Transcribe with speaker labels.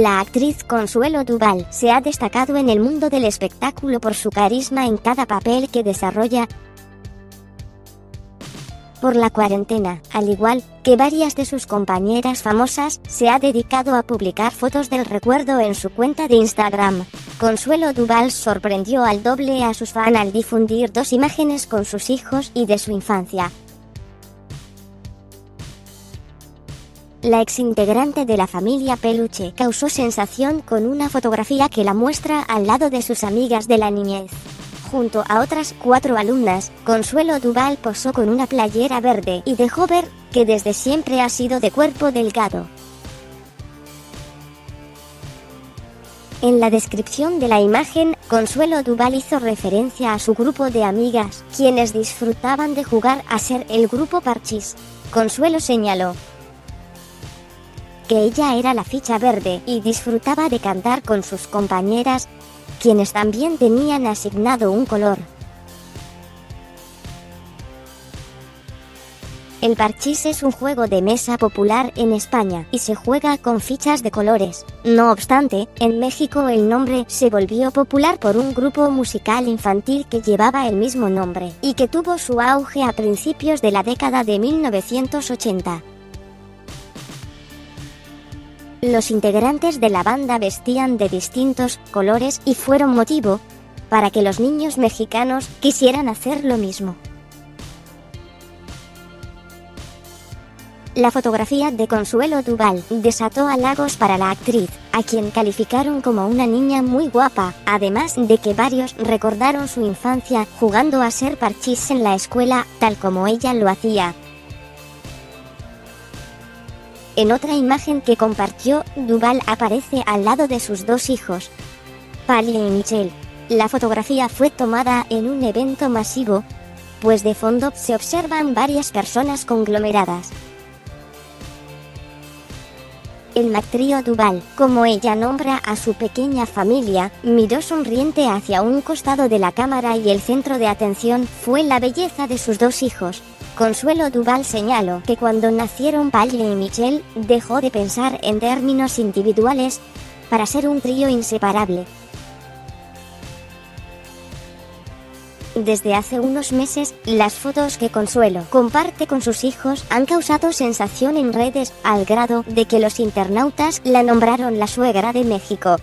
Speaker 1: La actriz Consuelo Duval se ha destacado en el mundo del espectáculo por su carisma en cada papel que desarrolla por la cuarentena, al igual que varias de sus compañeras famosas, se ha dedicado a publicar fotos del recuerdo en su cuenta de Instagram. Consuelo Duval sorprendió al doble a sus fans al difundir dos imágenes con sus hijos y de su infancia. La exintegrante de la familia Peluche causó sensación con una fotografía que la muestra al lado de sus amigas de la niñez. Junto a otras cuatro alumnas, Consuelo Duval posó con una playera verde y dejó ver que desde siempre ha sido de cuerpo delgado. En la descripción de la imagen, Consuelo Duval hizo referencia a su grupo de amigas, quienes disfrutaban de jugar a ser el grupo Parchis. Consuelo señaló que ella era la ficha verde y disfrutaba de cantar con sus compañeras quienes también tenían asignado un color. El parchís es un juego de mesa popular en España y se juega con fichas de colores. No obstante, en México el nombre se volvió popular por un grupo musical infantil que llevaba el mismo nombre y que tuvo su auge a principios de la década de 1980. Los integrantes de la banda vestían de distintos colores y fueron motivo para que los niños mexicanos quisieran hacer lo mismo. La fotografía de Consuelo Duval desató halagos para la actriz, a quien calificaron como una niña muy guapa, además de que varios recordaron su infancia jugando a ser parchís en la escuela, tal como ella lo hacía. En otra imagen que compartió, Duval aparece al lado de sus dos hijos, Pali y Michelle. La fotografía fue tomada en un evento masivo, pues de fondo se observan varias personas conglomeradas. El mactrío Duval, como ella nombra a su pequeña familia, miró sonriente hacia un costado de la cámara y el centro de atención fue la belleza de sus dos hijos, Consuelo Duval señaló que cuando nacieron Palle y Michelle, dejó de pensar en términos individuales para ser un trío inseparable. Desde hace unos meses, las fotos que Consuelo comparte con sus hijos han causado sensación en redes al grado de que los internautas la nombraron la suegra de México.